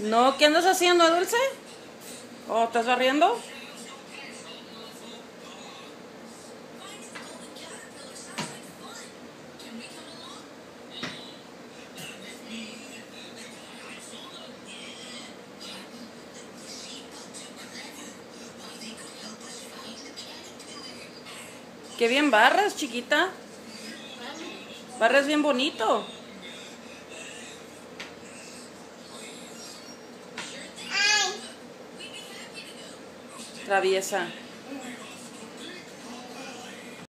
No, ¿qué andas haciendo, Dulce? ¿O estás barriendo? Qué bien barras, chiquita. Barras bien bonito. traviesa.